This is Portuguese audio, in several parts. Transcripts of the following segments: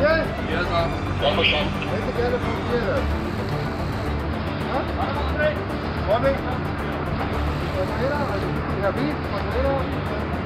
Yes? Yes, sir. Vamos puxar. Vem que quer a fronteira. Hã? Vamos, André. Vamos, André. Bandeira, Javi, bandeira.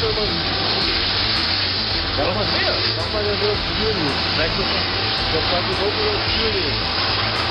Superman. Ela fazia Tá fazendo o filme. Como é que eu faço o novo filme?